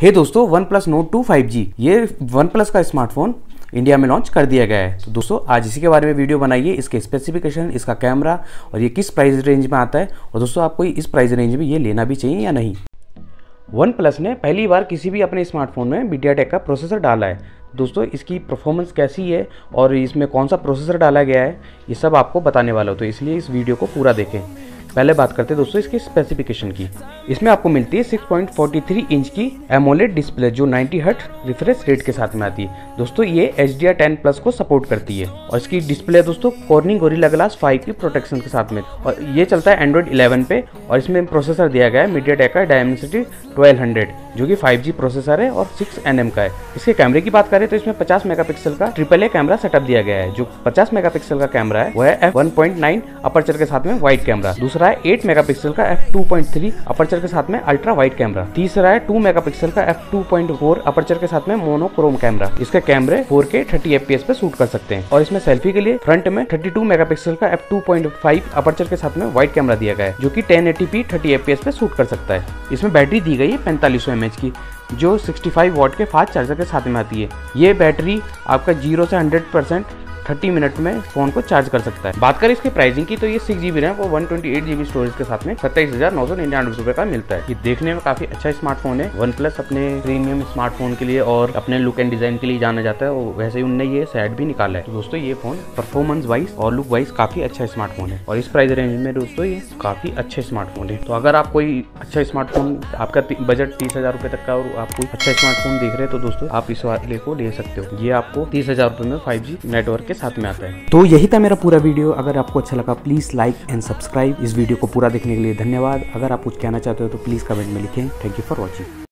हे दोस्तों one plus note two five G ये one plus का स्मार्टफ़ोन इंडिया में लॉन्च कर दिया गया है। तो दोस्तों, आज इसी के बारे में वीडियो बनाइए, इसके स्पेसिफिकेशन इसका कैमरा और ये किस प्राइस रेंज में आता है। और दोस्तों, आपको इस प्राइस रेंज में ये लेना भी चाहिए या नहीं? वन प्लस ने पहली बार किसी भी अपने स्मार्टफ़ोन में मीडिया का प्रोसेसर डाला है। दोस्तों, इसकी परफॉर्मेंस कैसी है और इसमें कौन सा प्रोसेसर डाला गया है, ये सब आपको बताने वाला हो। तो इसलिए इस वीडियो को पूरा देखें। पहले बात करते हैं दोस्तों इसकी स्पेसिफिकेशन की। इसमें आपको मिलती है 6.43 इंच की एमोलेड डिस्प्ले जो 90 हर्ट रिफ्रेश रेट के साथ में आती है। दोस्तों ये एच डी प्लस को सपोर्ट करती है। और इसकी डिस्प्ले दोस्तों कॉर्निंग गोरिल्ला ग्लास 5 की प्रोटेक्शन के साथ में। और ये चलता है एंड्रॉइड 11 पे और इसमें प्रोसेसर दिया गया है मीडिया का डायमेंसिटी 1200 जो कि 5G प्रोसेसर है और 6 nm का है। इसके कैमरे की बात करें तो इसमें 50 मेगापिक्सल का ट्रिपल ए कैमरा सेटअप दिया गया है। जो 50 मेगापिक्सल का कैमरा है, वह है एफ़ वन अपर्चर के साथ में वाइड कैमरा दूसरा है 8 मेगापिक्सल का एफ़ टू अपर्चर के साथ में अल्ट्रा वाइड कैमरा तीसरा है 2 मेगापिक्सल का एफ़ टू अपर्चर के साथ में मोनोक्रोम कैमरा इसके कैमरे 4K 30 fps पे शूट कर सकते हैं. और इसमें सेल्फी के लिए फ्रंट में थर्टी 32 मेगापिक्सल का F two point five aperture के साथ में वाइड कैमरा दिया गया है, जो कि 1080p 30 fps पे शूट कर सकता है. इसमें बैटरी दी गई है पैंतालीस एम की, जो 65 वॉट के फास्ट चार्जर के साथ में आती है. ये बैटरी आपका ज़ीरो से 100 परसेंट थर्टी मिनट में फ़ोन को चार्ज कर सकता है। बात करें इसके प्राइसिंग की तो ये सिक्स जीबी रैम और one twenty eight GB storage के साथ में सत्ताईस हज़ार नौ सौ निन्यानवे रुपए का मिलता है। ये देखने में काफ़ी अच्छा स्मार्टफ़ोन है। वन प्लस अपने प्रीमियम स्मार्टफ़ोन के लिए और अपने लुक एंड डिज़ाइन के लिए जाना जाता है। और वैसे ही उनने ये सेट भी निकाला है। तो दोस्तों, ये फ़ोन परफॉर्मेंस वाइज और लुक वाइज काफ़ी अच्छा स्मार्टफ़ोन है। और इस प्राइस रेंज में दोस्तों, ये काफ़ी अच्छे स्मार्टफ़ोन है। तो अगर आप कोई अच्छा स्मार्टफ़ोन आपका बजट तीस हज़ार रुपए तक का और आप कोई अच्छा स्मार्टफ़ोन देख रहे हैं तो दोस्तों, आप इस वाले को ले सकते हो। ये आपको तीस हज़ार रुपए में फाइव जी नेटवर्क के साथ में आता है। तो यही था मेरा पूरा वीडियो। अगर आपको अच्छा लगा प्लीज़ लाइक एंड सब्सक्राइब इस वीडियो को पूरा देखने के लिए धन्यवाद। अगर आप कुछ कहना चाहते हो तो प्लीज़ कमेंट में लिखें। Thank you for watching